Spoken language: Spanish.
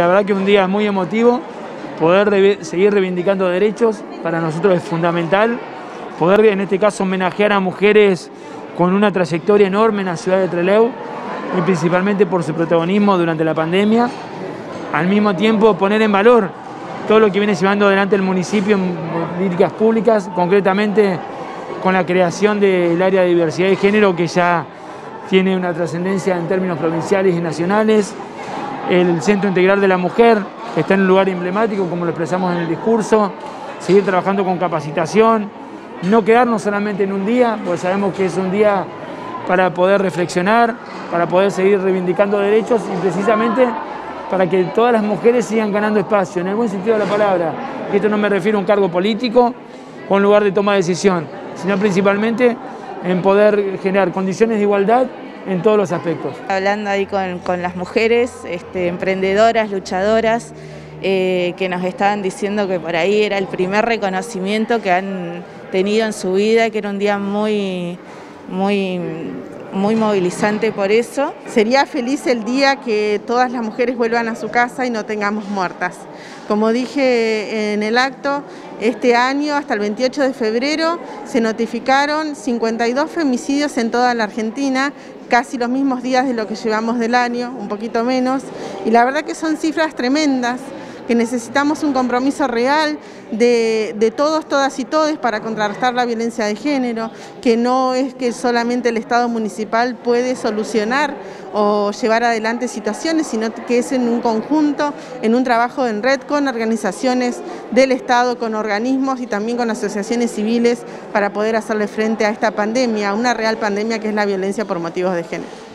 La verdad que un día muy emotivo, poder seguir reivindicando derechos, para nosotros es fundamental, poder en este caso homenajear a mujeres con una trayectoria enorme en la ciudad de Trelew y principalmente por su protagonismo durante la pandemia, al mismo tiempo poner en valor todo lo que viene llevando adelante el municipio en políticas públicas, concretamente con la creación del área de diversidad de género que ya tiene una trascendencia en términos provinciales y nacionales, el Centro Integral de la Mujer, está en un lugar emblemático, como lo expresamos en el discurso, seguir trabajando con capacitación, no quedarnos solamente en un día, porque sabemos que es un día para poder reflexionar, para poder seguir reivindicando derechos y precisamente para que todas las mujeres sigan ganando espacio, en el buen sentido de la palabra. Esto no me refiero a un cargo político o un lugar de toma de decisión, sino principalmente en poder generar condiciones de igualdad en todos los aspectos. Hablando ahí con, las mujeres, este, emprendedoras, luchadoras, eh, que nos estaban diciendo que por ahí era el primer reconocimiento que han tenido en su vida, que era un día muy, muy, muy movilizante por eso. Sería feliz el día que todas las mujeres vuelvan a su casa y no tengamos muertas. Como dije en el acto, este año, hasta el 28 de febrero, se notificaron 52 femicidios en toda la Argentina, casi los mismos días de lo que llevamos del año, un poquito menos, y la verdad que son cifras tremendas que necesitamos un compromiso real de, todos, todas y todes para contrarrestar la violencia de género, que no es que solamente el Estado municipal puede solucionar o llevar adelante situaciones, sino que es en un conjunto, en un trabajo en red con organizaciones del Estado, con organismos y también con asociaciones civiles para poder hacerle frente a esta pandemia, una real pandemia que es la violencia por motivos de género.